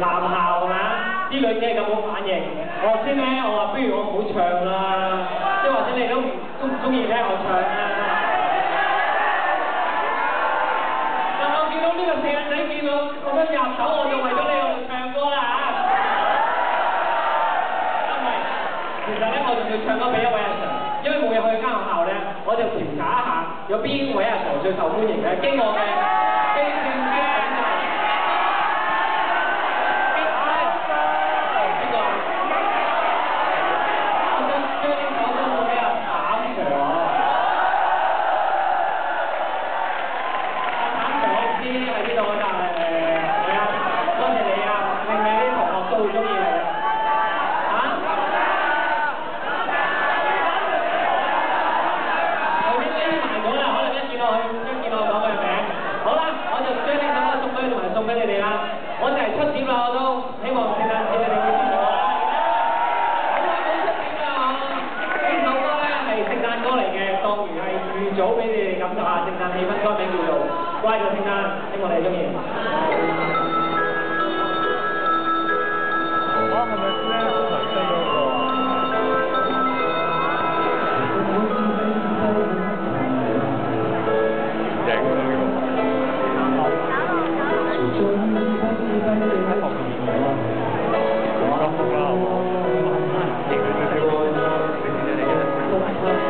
男校啊，啲女仔咁好反應。我先咧，我話不如我唔好唱啦，即或者你都中唔中意聽我唱啊？但我見到呢個四眼仔見到我咁入手，我就為咗你我唱歌啦其實咧，我仲要唱歌俾一位阿 Sir，因為每日去間學校咧，我就調查一下有邊位阿 Sir 最受歡迎嘅，經過嘅。乖咗圣诞》，希望你哋中意。我系咪 Flash 头先嗰个？正啊呢个！喺旁边咁啦，好啊，